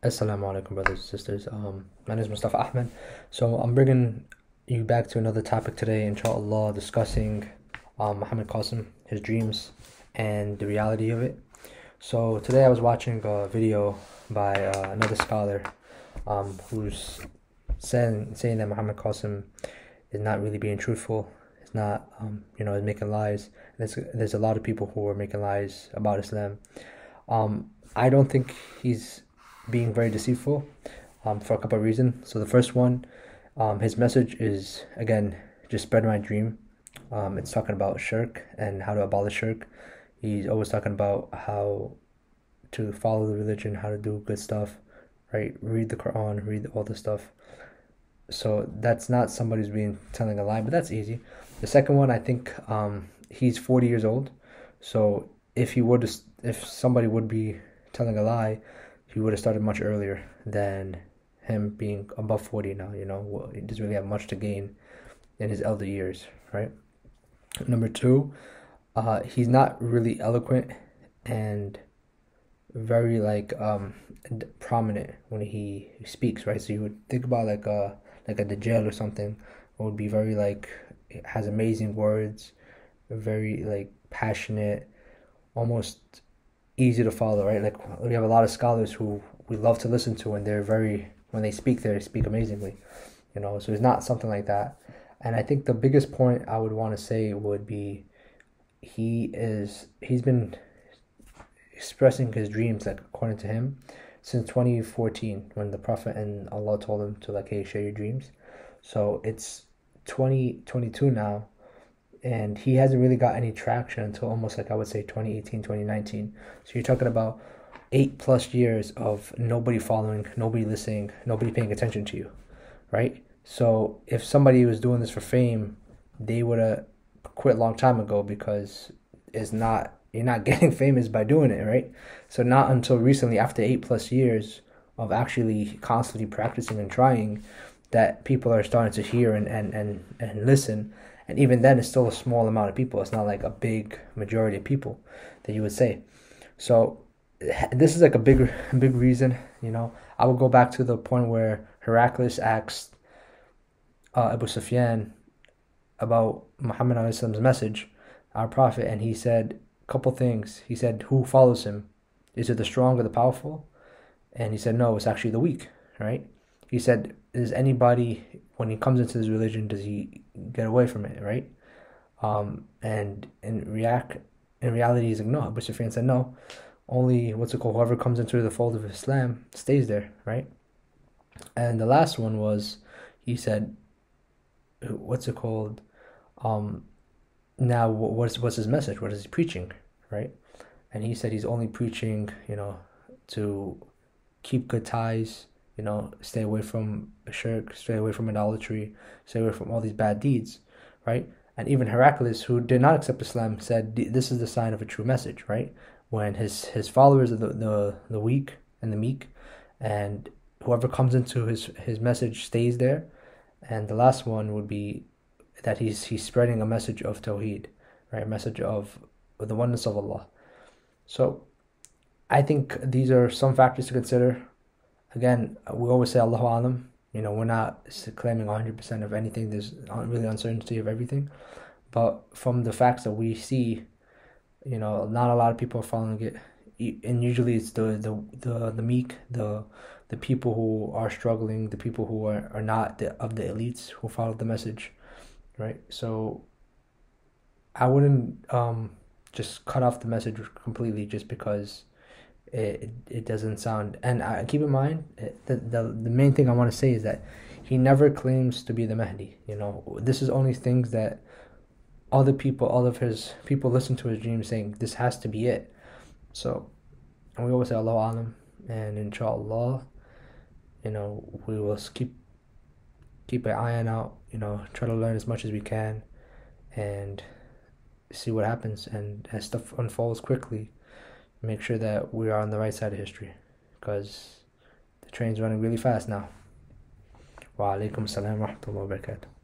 Assalamu alaikum, brothers and sisters. Um, my name is Mustafa Ahmed. So I'm bringing you back to another topic today, inshallah, discussing um, Muhammad Qasim, his dreams, and the reality of it. So today I was watching a video by uh, another scholar um, who's saying saying that Muhammad Qasim is not really being truthful. It's not, um, you know, making lies. There's there's a lot of people who are making lies about Islam. Um, I don't think he's being very deceitful um, for a couple of reasons. So the first one, um, his message is again just spread my dream. Um, it's talking about shirk and how to abolish shirk. He's always talking about how to follow the religion, how to do good stuff, right? Read the Quran, read all the stuff. So that's not somebody who's being telling a lie, but that's easy. The second one, I think um, he's forty years old. So if he would, if somebody would be telling a lie, he would have started much earlier than him being above 40 now, you know, he doesn't really have much to gain in his elder years, right? Number two, uh, he's not really eloquent and very like um prominent when he speaks, right? So you would think about like a like a Dajjal or something, it would be very like has amazing words, very like passionate, almost easy to follow, right? Like we have a lot of scholars who we love to listen to, and they're very when they speak, they speak amazingly, you know. So it's not something like that. And I think the biggest point I would want to say would be he is he's been expressing his dreams like according to him since 2014 when the prophet and Allah told him to like hey share your dreams. So it's 2022 now and he hasn't really got any traction until almost like I would say 2018, 2019. So you're talking about eight plus years of nobody following, nobody listening, nobody paying attention to you, right? So if somebody was doing this for fame, they would have quit a long time ago because it's not you're not getting famous by doing it, right? So not until recently, after eight plus years of actually constantly practicing and trying, that people are starting to hear and, and, and, and listen and even then it's still a small amount of people. It's not like a big majority of people that you would say. So this is like a big big reason you know. I would go back to the point where heraclius asked uh, abu sufyan about muhammad's message our prophet and he said a couple things. He said who follows him? Is it the strong or the powerful? And he said no it's actually the weak right? He said is anybody when he comes into this religion does he get away from it right? Um, and in react in reality he's like no Abu Sufyan said no only what's it called whoever comes into the fold of Islam stays there right? And the last one was he said what's it called um now what's what's his message? What is he preaching? Right? And he said he's only preaching you know to keep good ties you know, stay away from shirk, stay away from idolatry, stay away from all these bad deeds, right? And even Heraclius, who did not accept Islam, said this is the sign of a true message, right? When his his followers are the the, the weak and the meek, and whoever comes into his his message stays there. And the last one would be that he's he's spreading a message of Tawheed, right? A message of the oneness of Allah. So I think these are some factors to consider again, we always say Allahu Alam. You know, we're not claiming 100% of anything. There's really uncertainty of everything. But from the facts that we see, you know, not a lot of people are following it. And usually it's the, the, the, the meek, the the people who are struggling, the people who are, are not the, of the elites who follow the message, right? So I wouldn't um, just cut off the message completely just because it, it doesn't sound and I, keep in mind the, the the main thing I want to say is that he never claims to be the Mahdi you know? This is only things that other people all of his people listen to his dreams saying this has to be it. So and we always say Allah alam and inshallah you know we will keep keep an eye on out you know try to learn as much as we can and see what happens and as stuff unfolds quickly make sure that we are on the right side of history because the train's running really fast now. Wa alaikum salam wa rahmatullahi wa barakatuh.